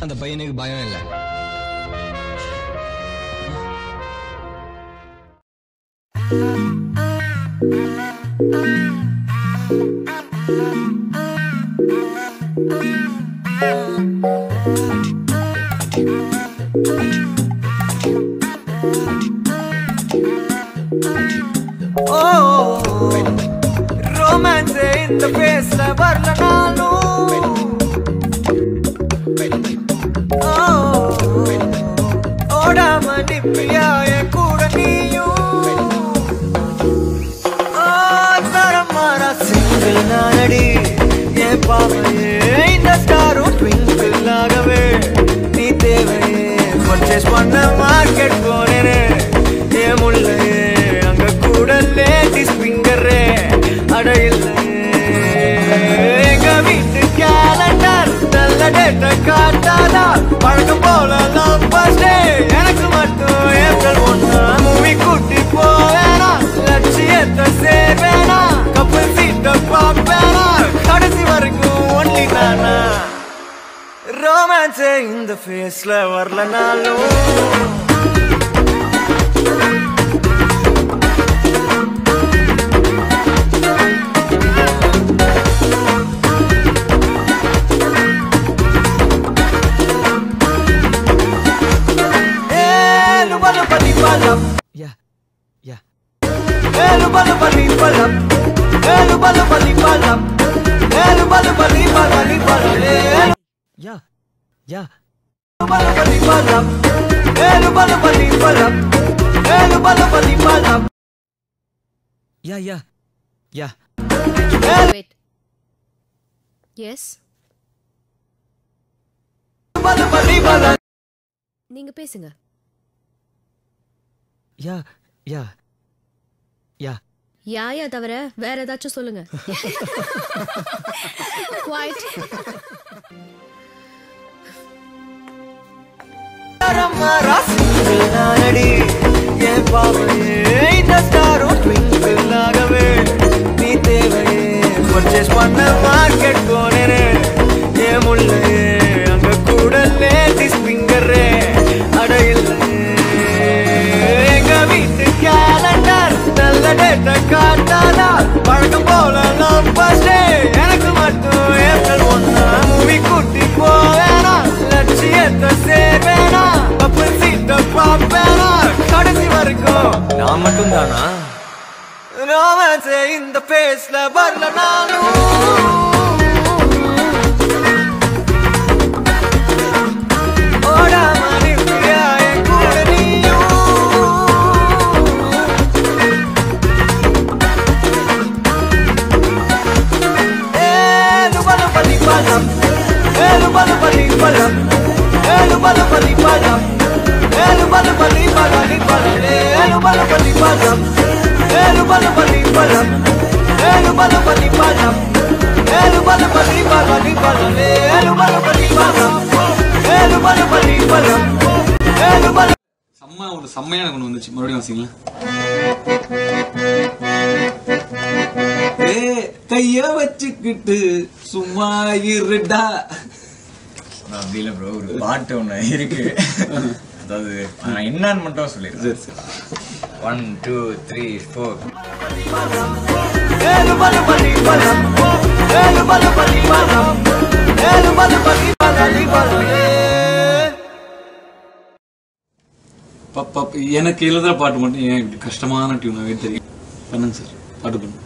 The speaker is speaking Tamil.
அந்த பையனுக்கு பயம் இல்லை ஓ ரொமான்ஸ் இந்த பேஸ்ல வரலனாலும் ஓ, ஓடாம நிப்பியா கூட நீயும். ஓ, தரமான சிங்கிள் நானடி. என் பாவையே இந்த ஸ்டாரும் ட்விங்கிள் ஆகவே. நீ தேவையே பர்ச்சேஸ் பண்ண மார்க்கெட் போனேனே. என் முள்ளையே அங்க கூட லேடிஸ் பிங்கரே அட ரொமான்ஸ் இந்த ஃபேஸ்ல வரலனாலும் Eh, lupa lupa di balap. யா yeah Eh, lupa lupa di balap. Eh, lupa lupa di Yeah yeah. Eh. Eh. Yeah yeah Eh, wait yes. நீங்க பேசுங்க யா யா யா யாயா தவிர வேற ஏதாச்சும் சொல்லுங்க குவாய்ட் தரமாரா single நானடி. என் பாவையே இந்த ஸ்டாரும் twinkle ஆகவே நீ தேவையே பர்ச்சேஸ் பண்ண மார்க்கெட் போனேனே. என் முள்ளையே அங்க கூட லேடிஸ் பிங்கரே அட எங்க வீட்டு கேலண்டர் நல்ல நான் மட்டும் தானா ரோமான்ஸ் இந்த பேஸ்ல வரலனாலும் ஓடாம நிற்கிறியா என் கூட நீயும் Eh, lupa lupa di balap. Eh, lupa lupa Eh. Eh. Eh. Eh. Eh. Eh. Eh. Eh, lupa lupa di balap. Eh, lupa lupa செம்ம ஒரு செம்மையான ஒன்று வந்துச்சு மறுபடியும் வாசிங்களேன் ஏ கைய வச்சுக்கிட்டு சும்மா இருடா அப்படி இல்லை ப்ரோ ஒரு பாட்டு ஒன்று இருக்கு அதாவது நான் என்னன்னு மட்டும் சொல்லிடுறேன். ஒன் டூ த்ரீ ஃபோர் எனக்கு எழுதுற பாட்டு மட்டும் ஏன் இப்படி கஷ்டமான டியூனாவே தெரியும்? பண்ணுங்க சார் பாட்டு பண்ணுங்க.